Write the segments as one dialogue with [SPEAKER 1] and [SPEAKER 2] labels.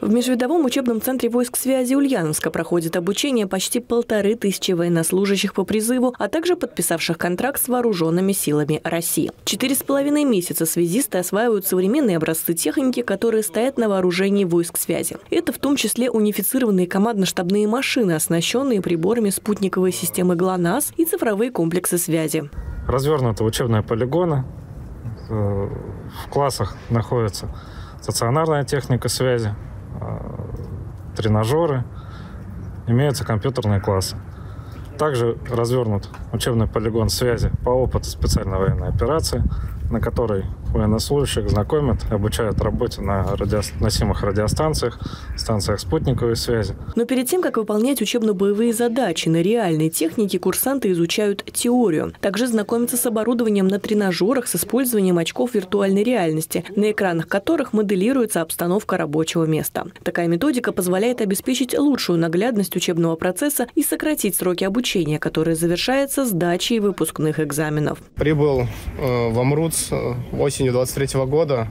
[SPEAKER 1] В межвидовом учебном центре войск связи Ульяновска проходит обучение почти полторы тысячи военнослужащих по призыву, а также подписавших контракт с вооруженными силами России. Четыре с половиной месяца связисты осваивают современные образцы техники, которые стоят на вооружении войск связи. Это в том числе унифицированные командно-штабные машины, оснащенные приборами спутниковой системы ГЛОНАСС и цифровые комплексы связи.
[SPEAKER 2] Развернуты учебные полигоны. Э, в классах находится стационарная техника связи, тренажеры, имеются компьютерные классы. Также развернут учебный полигон связи по опыту специальной военной операции, на которой военнослужащих знакомят обучают работе на радио... носимых радиостанциях, станциях спутниковой связи.
[SPEAKER 1] Но перед тем, как выполнять учебно-боевые задачи на реальной технике, курсанты изучают теорию. Также знакомятся с оборудованием на тренажерах с использованием очков виртуальной реальности, на экранах которых моделируется обстановка рабочего места. Такая методика позволяет обеспечить лучшую наглядность учебного процесса и сократить сроки обучения, которые завершаются сдачей выпускных экзаменов.
[SPEAKER 3] Прибыл э, в Амрудс э, осенью осенью 23 года.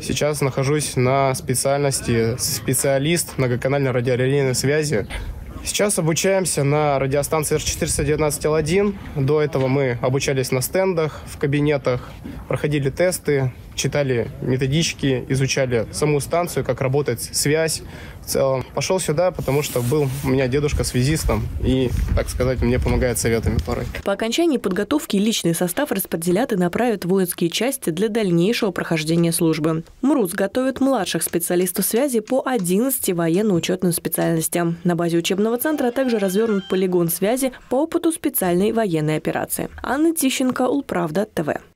[SPEAKER 3] Сейчас нахожусь на специальности специалист многоканальной радиорелейной связи. Сейчас обучаемся на радиостанции R419L1. До этого мы обучались на стендах, в кабинетах, проходили тесты, читали методички, изучали саму станцию, как работает связь в целом. Пошел сюда, потому что был у меня дедушка связистом и, так сказать, мне помогает советами порой.
[SPEAKER 1] По окончании подготовки личный состав распределят и направят воинские части для дальнейшего прохождения службы. МРУС готовит младших специалистов связи по 11 военно-учетным специальностям. На базе учебного центра также развернут полигон связи по опыту специальной военной операции. Анна Тищенко, Улправда, ТВ.